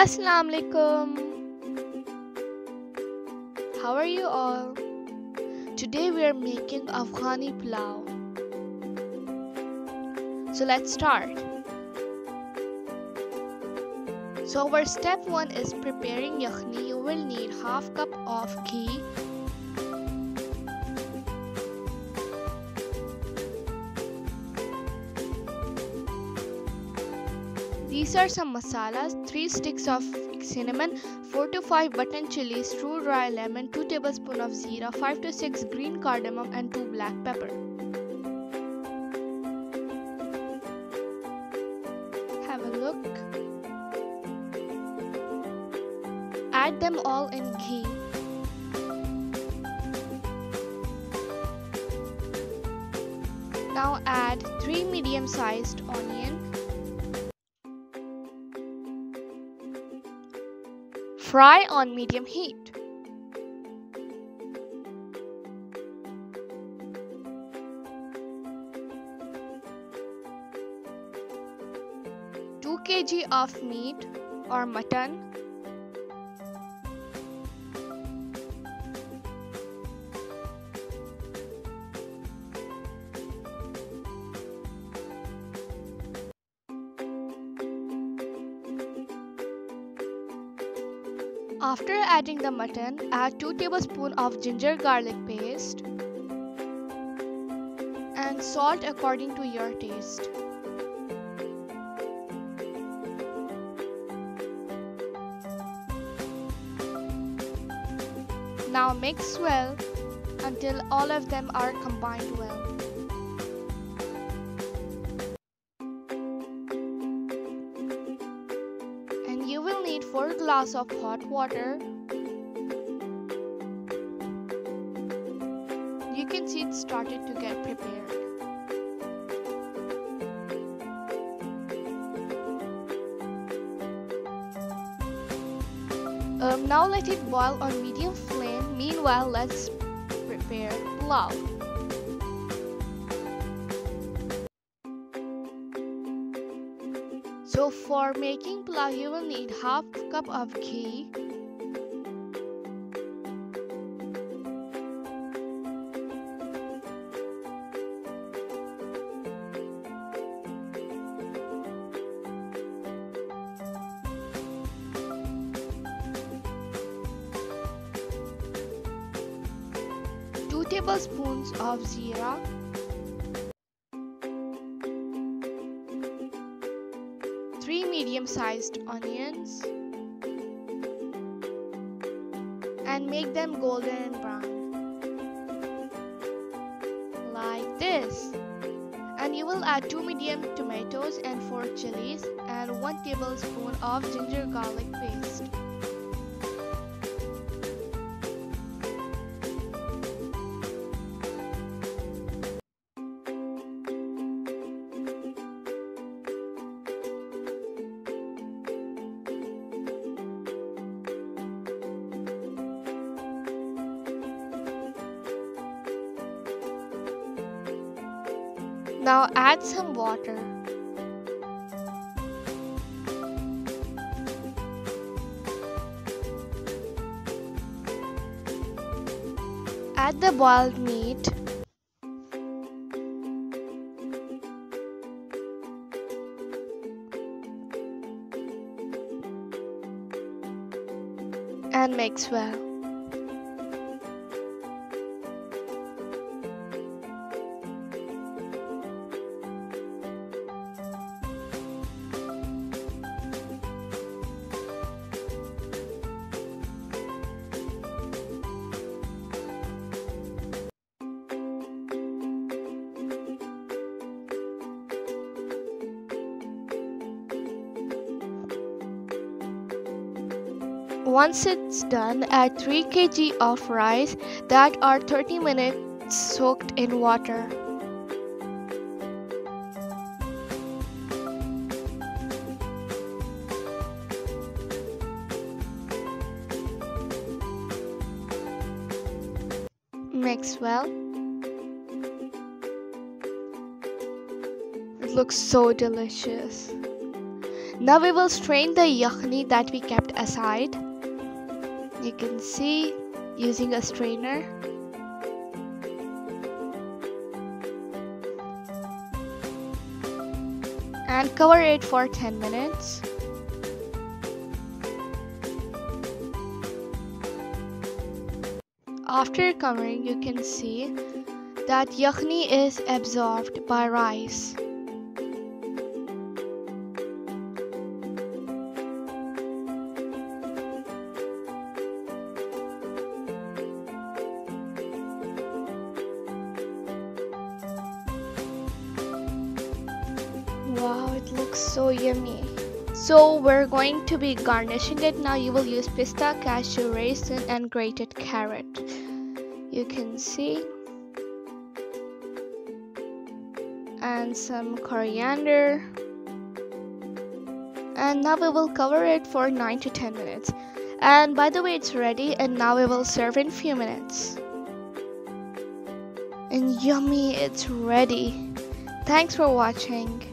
Assalamu alaikum. How are you all? Today we are making Afghani pulao. So let's start. So our step 1 is preparing yakhni. You will need half cup of ghee, These are some masalas 3 sticks of cinnamon, 4 to 5 button chilies, 2 dry lemon, 2 tablespoons of zira, 5 to 6 green cardamom, and 2 black pepper. Have a look. Add them all in ghee. Now add 3 medium sized onion Fry on medium heat. Kg of meat or mutton After adding the mutton, add 2 tablespoons of ginger garlic paste and salt according to your taste. Now mix well until all of them are combined well. Glass of hot water. You can see it started to get prepared. Um, now let it boil on medium flame. Meanwhile, let's prepare pulao. So for making pulao, you will need half cup of ghee, two tablespoons of zira, medium-sized onions and make them golden and brown. Like this. And you will add 2 medium tomatoes and 4 chilies and 1 tablespoon of ginger garlic paste Now add some water. Add the boiled meat. And mix well. Once it's done, add 3 kg of rice that are 30 minutes soaked in water. Mix well. It looks so delicious. Now we will strain the yakhni that we kept aside. You can see using a strainer. And cover it for 10 minutes. After covering, you can see that yakhni is absorbed by rice. Wow, it looks so yummy. So we're going to be garnishing it now. You will use pista, cashew, raisin and grated carrot. You can see. And some coriander. And now we will cover it for 9 to 10 minutes. And by the way, it's ready and now we will serve in few minutes. And yummy, it's ready. Thanks for watching.